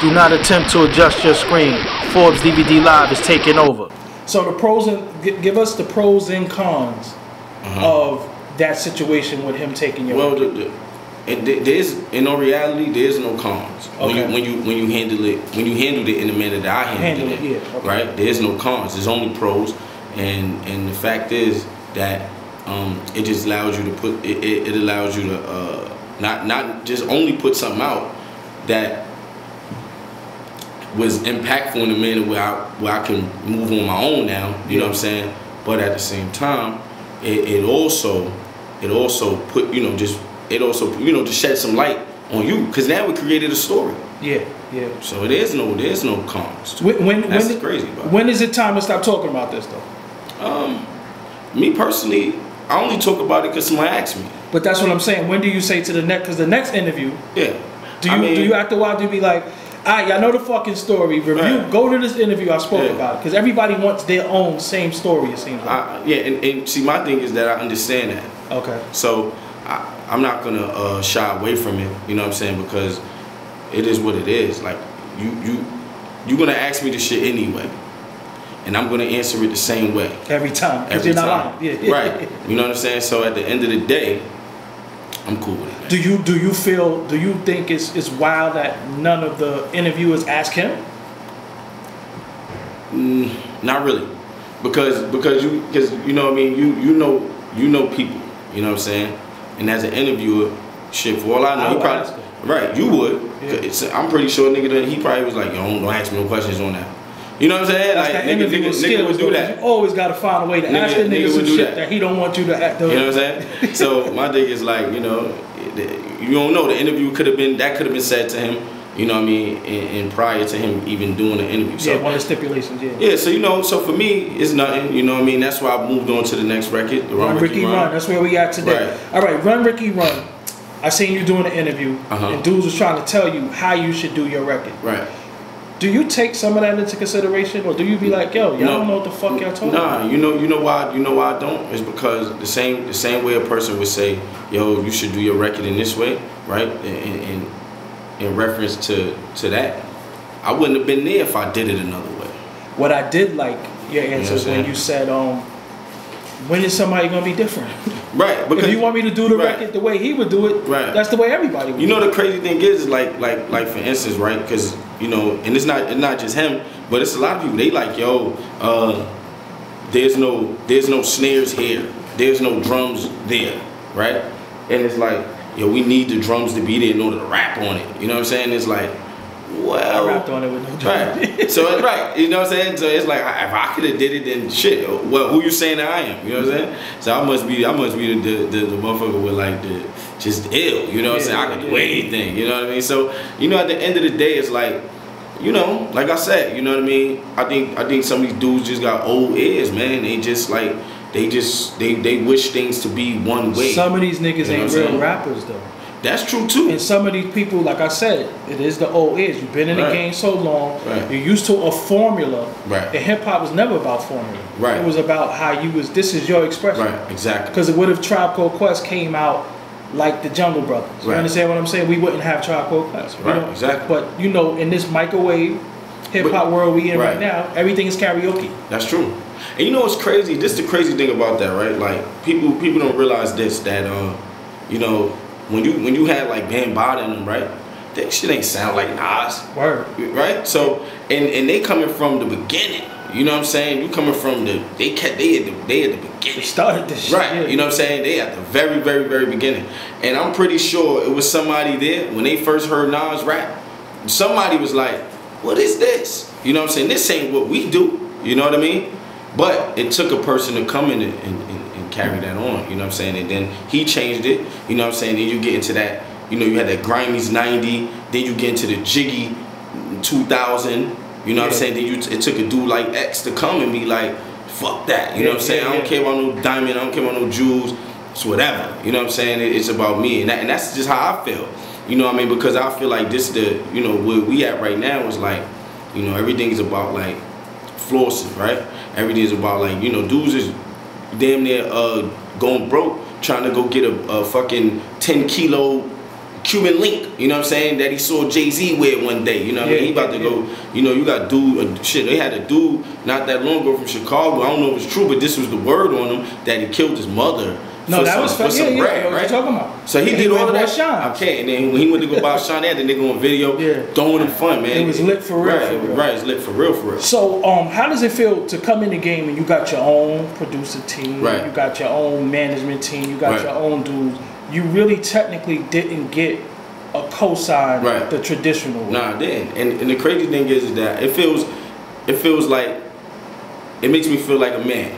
Do not attempt to adjust your screen. Forbez DVD Live is taking over. So the pros and give us the pros and cons of that situation with him taking your. Well, the, the, and there- there's in all reality, there's no cons when you when you when you handle it when you handled it in the manner that I handled Handle it. it, yeah, okay. Right? There's no cons. There's only pros, and and the fact is that um, it just allows you to put it, it, it allows you to uh, not not just only put something out that was impactful in a manner where I where I can move on my own now. You know what I'm saying? But at the same time, it, it also it also put you know just it also you know to shed some light on you because now we created a story. yeah, yeah. So it is no there's no cons. When when That's when, crazy it. when is it time to stop talking about this though? Um, me personally, I only talk about it because somebody asked me. But that's what I'm saying. When do you say to the next? Because the next interview, Yeah. do you I mean, do you after a while do you be like, all right, y'all know the fucking story. Review. Right. Go to this interview I spoke Yeah. about because everybody wants their own same story. It seems like. I, yeah, and, and see, my thing is that I understand that. okay. So I, I'm not gonna uh, shy away from it. You know what I'm saying? Because it is what it is. Like you you you're gonna ask me this shit anyway, and I'm gonna answer it the same way Every time. Every time. Yeah. Right. You know what I'm saying? So at the end of the day, I'm cool with it. Do you do you feel do you think it's it's wild that none of the interviewers ask him? Mm, not really, because because you because you know what I mean you you know you know people. You know what I'm saying? And as an interviewer, shit for all I know, I he probably right. You would. Yeah. It's- I'm pretty sure nigga that he probably was like, yo, don't, don't ask me no questions on that. You know what I'm saying? That's like that nigga, nigga, nigga would do that. You always got to find a way to Nigga- ask the nigga nigga some shit that. that. he don't want you to act. Though. You know what I'm saying? so my thing is like, you know, you don't know. The interview could have been that could have been said to him. You know what I mean? And, and prior to him even doing the interview. So yeah, one of the stipulations. Yeah. yeah, so you know, so for me, it's nothing. You know what I mean? That's why I moved on to the next record, the Run Ricky Run. That's where we at today. Right. All right, Run Ricky Run. I seen you doing the interview, Uh-huh. and dudes was trying to tell you how you should do your record. Right. Do you take some of that into consideration, or do you be like, yo, y'all No. don't know what the fuck y'all talking about? Nah, you know, you know why? You know why I don't? It's because the same, the same way a person would say, "Yo, you should do your record in this way," right? In, in, in reference to to that, I wouldn't have been there if I did it another way. What I did like your answer I'm is when you said, um, when is somebody gonna be different? Right. Because if you want me to do the right. record the way he would do it, Right. that's the way everybody would. You know the crazy thing is, like, like, like for instance, right? Because you know, and it's not, it's not just him, but it's a lot of people. They like, yo, uh, there's no, there's no snares here. There's no drums there, right? And it's like, yo, we need the drums to be there in order to rap on it. You know what I'm saying? It's like, well, I rapped on it with no drum. Right. So it's right. You know what I'm saying? So it's like if I could have did it, then shit. Well, who you saying that I am? You know what I'm saying? So I must be. I must be the the, the, the motherfucker with like the just ill. You know what I'm saying? I can do anything. You know what I mean? So you know, at the end of the day, it's like. You know, like I said, you know what I mean. I think I think some of these dudes just got old ears, man. They just like they just they they wish things to be one way. Some of these niggas You know ain't real rappers though. That's true too. And some of these people, like I said, it is the old age. You've been in the game so long. Right. You're used to a formula. Right. And hip hop was never about formula. Right. It was about how you was. This is your expression. Right. Exactly. Because what if Tribe Called Quest came out like the Jungle Brothers? Right. You understand what I'm saying? We wouldn't have Tribe Called Quest. We Right, exactly. But you know, in this microwave hip hop world we in right. right. now, everything is karaoke. That's true. And you know what's crazy? This is the crazy thing about that, right? Like people people don't realize this that uh, you know, when you when you had like Bambaataa in them, right? That shit ain't sound like Nas. Word. Right? So and and they coming from the beginning. You know what I'm saying? You coming from the they kept they at the they at the They beginning. started this shit. Right, yeah. you know what I'm saying? They at the very, very, very beginning. And I'm pretty sure it was somebody there when they first heard Nas rap. Somebody was like, what is this? You know what I'm saying? This ain't what we do. You know what I mean? But it took a person to come in and, and carry that on. You know what I'm saying? And then he changed it. You know what I'm saying? Then you get into that, you know, you had that Grimey's 90. Then you get into the Jiggy 2000. You know what I'm saying? Then you it took a dude like X to come and be like, fuck that. You know what I'm saying? yeah, I don't yeah. care about no diamond. I don't care about no jewels. It's whatever. You know what I'm saying? It- It's about me, and, that, and that's just how I feel. You know what I mean? Because I feel like this the you know where we at right now is like, you know, everything is about like flossing, right? Everything is about like you know dudes is damn near uh going broke trying to go get a, a fucking 10 kilo Cuban link, you know what I'm saying, that he saw Jay Z wear one day. You know what I mean? He about yeah, to go, you know, you got dude, uh, shit, they had a dude not that long ago from Chicago. I don't know if it's true, but this was the word on him that he killed his mother. No, that some, was for fa- some yeah, yeah, bread, what you right? talking about. So he And did all of that. Sean. Okay, and then when he went to go buy Sean, they had the nigga on video Yeah. throwing him fun, man. It was lit for real, Right, for real. right, it's lit for real, for real. So, um, how does it feel to come in the game and you got your own producer team, Right. you got your own management team, you got Right. your own dudes. You really technically didn't get a cosign Right. the traditional way. Nah, I didn't. And, and the crazy thing is, is that it feels, it feels like, it makes me feel like a man.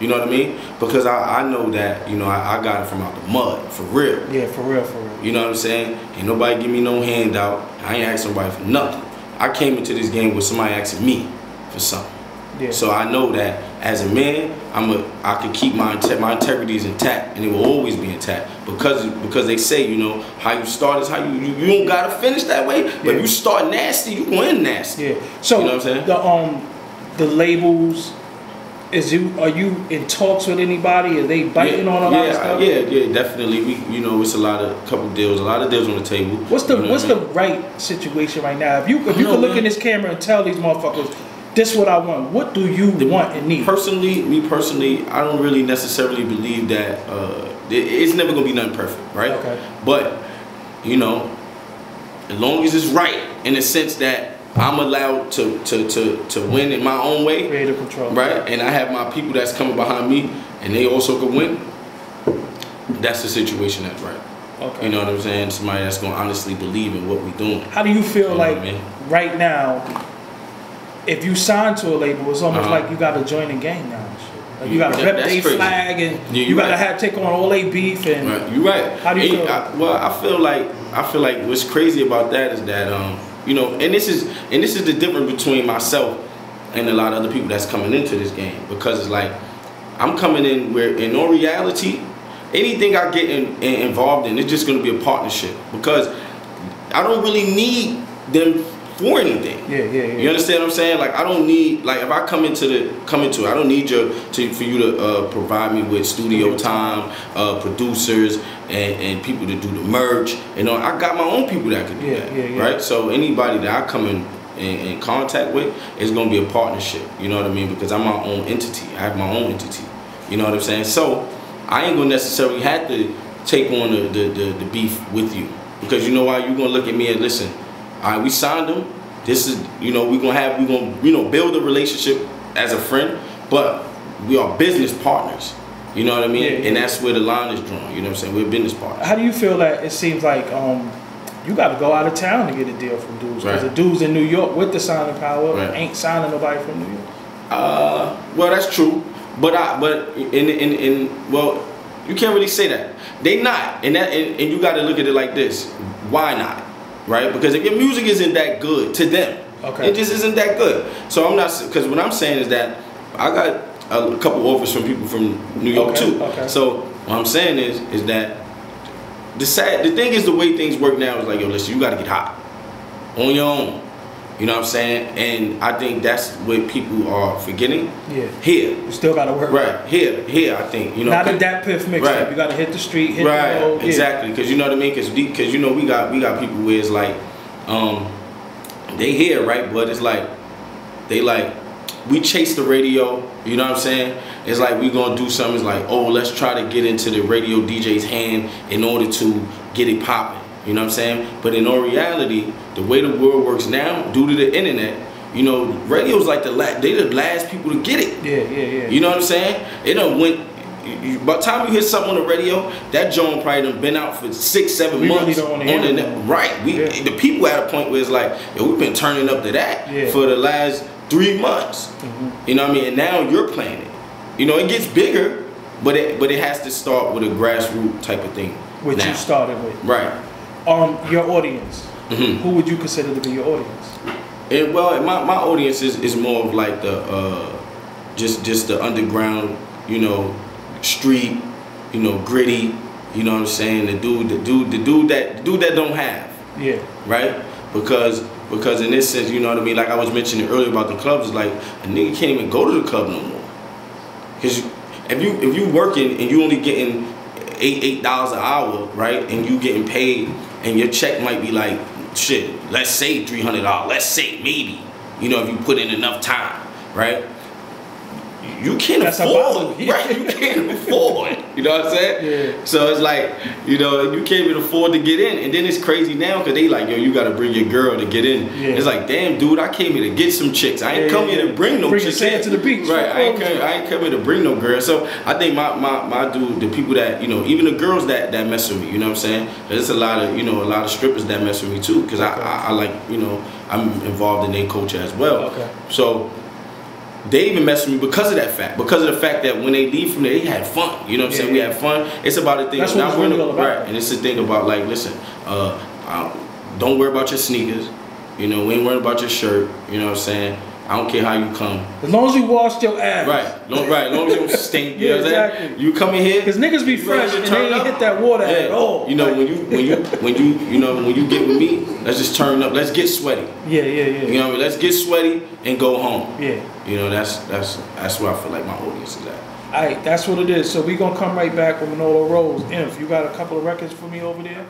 You know what I mean? Because I, I know that, you know, I, I got it from out the mud, for real. Yeah, for real, for real. You know what I'm saying? Ain't nobody give me no handout. I ain't ask somebody for nothing. I came into this game with somebody asking me for something. Yeah. So I know that as a man, I'm a I can keep my my integrity is intact and it will always be intact because because they say you know how you start is how you you, you don't gotta finish that way. But Yeah. if you start nasty, you win nasty. Yeah. So You know what I'm saying? the um the labels is you are you in talks with anybody? Are they biting yeah, on a lot yeah, of stuff? Yeah, yeah, definitely. We you know it's a lot of couple deals, a lot of deals on the table. What's the You know what's what I the right situation right now? If you if you could look man. in this camera and tell these motherfuckers, this what I want. What do you want and need? Personally, me personally, I don't really necessarily believe that uh, it- it's never gonna be nothing perfect, right? Okay. But you know, as long as it's right, in the sense that I'm allowed to to to to win in my own way, Creative control. right? And I have my people that's coming behind me, and they also can win. That's the situation that's right. Okay. You know what I'm saying? Somebody that's gonna honestly believe in what we're doing. How do you feel You like I mean? right now? If you sign to a label, it's almost Uh-huh. like you got to join the game now. Like you got to That- rep their flag and Yeah, you you got to right. have take on all they beef and Right, you right. How do you And feel? I, well, I feel like I feel like what's crazy about that is that um, you know, and this is and this is the difference between myself and a lot of other people that's coming into this game. Because it's like I'm coming in where in all reality, anything I get in, in- involved in, it's just going to be a partnership. Because I don't really need them for anything. yeah, yeah, yeah. You understand what I'm saying? Like I don't need like if I come into the come into it, I don't need you to for you to uh, provide me with studio time, uh, producers, and, and people to do the merch. You know, I got my own people that can do Yeah, that. yeah, yeah. Right. So anybody that I come in, in in contact with is gonna be a partnership. You know what I mean? Because I'm my own entity. I have my own entity. You know what I'm saying? So I ain't gonna necessarily have to take on the the, the, the beef with you because you know why? You're gonna look at me and listen. All right, we signed them. This is, you know, we're gonna have, we're gonna, you know, build a relationship as a friend, but we are business partners. You know what I mean? Yeah, yeah. And that's where the line is drawn. You know what I'm saying? We're business partners. How do you feel that it seems like um, you got to go out of town to get a deal from dudes? Because Right. the dudes in New York with the signing power Right. ain't signing nobody from New York. Uh, well, that's true, but I, but in in in well, you can't really say that they not, and that and, and you got to look at it like this: why not? Right? Because if your music isn't that good to them, Okay. it just isn't that good. So I'm not because what I'm saying is that I got a couple offers from people from New York Okay, too. okay. So what I'm saying is is that the sad the thing is the way things work now is like yo listen you got to get hot on your own. You know what I'm saying? And I think that's what people are forgetting. Yeah. Here. You still got to work. Right. Here. Here, I think. You know. Not a that Piff mixtape. Right. You got to hit the street, hit right. the road. Exactly. Because you know what I mean? Because because you know we got we got people where it's like, um, they here right, but it's like, they like, we chase the radio. You know what I'm saying? It's like we gonna do something. It's like, oh, let's try to get into the radio DJ's hand in order to get it popping. You know what I'm saying? But in all reality, the way the world works now, due to the internet, you know, radio's like the last. They the last people to get it. Yeah, yeah, yeah. You know what I'm saying? It done went. By the time you hear something on the radio, that joint probably done been out for six, seven We really months. don't on the net. Right. We Yeah. the people at a point where it's like, yo, we've been turning up to that Yeah. for the last three months. Mm-hmm. You know what I mean? And now you're playing it. You know, it gets bigger, but it but it has to start with a grassroots type of thing. Which now. you started with. Right. Um, your audience. Mhm. Who would you consider to be your audience? And well, my, my audience is, is more of like the uh, just just the underground, you know, street, you know, gritty. You know what I'm saying? The dude, the dude, the dude that the dude that don't have, Yeah. right? Because because in this sense, you know what I mean. Like I was mentioning earlier about the clubs, like a nigga can't even go to the club no more. Cause if you if you working and you only getting eight eight dollars an hour, right, and you getting paid and your check might be like, shit, let's say three hundred dollars. Let's say maybe, you know, if you put in enough time, right? You can't That's afford, right? You can't afford. You know what I'm saying? Yeah. So it's like, you know, you can't even afford to get in, and then it's crazy now because they like, yo, you got to bring your girl to get in. Yeah. It's like, damn, dude, I came here to get some chicks. I ain't Yeah, come here to bring no Bring your chicks. sand to the beach. Right. I ain't, come, I ain't come here to bring no girl. So I think my, my, my dude, the people that, you know, even the girls that, that mess with me, you know what I'm saying? There's a lot of, you know, a lot of strippers that mess with me too because I, I, I like, you know, I'm involved in their culture as well. Okay. So they even mess with me because of that fact. Because of the fact that when they leave from there, they had fun. You know what I'm Yeah, saying? We yeah. had fun. It's about a thing. That's what really all about. Right. And it's the thing about like, listen, uh, uh, don't worry about your sneakers. You know, we ain't worried about your shirt. You know what I'm saying? I don't care how you come. As long as you washed your ass. Right. Long, right. As long as you don't stink. You Yeah, know what I'm saying? exactly. You come in here. Because niggas be fresh to and turn they ain't up? hit that water at all. You know, when you when you when you you know when you get with me, let's just turn up. Let's get sweaty. Yeah, yeah, yeah. You know what I mean? Let's get sweaty and go home. Yeah. You know, that's that's that's where I feel like my audience is at. All right, that's what it is. So we gonna come right back with Manolo Rose. Inf, you got a couple of records for me over there?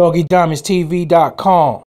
DoggieDiamondsTV.com.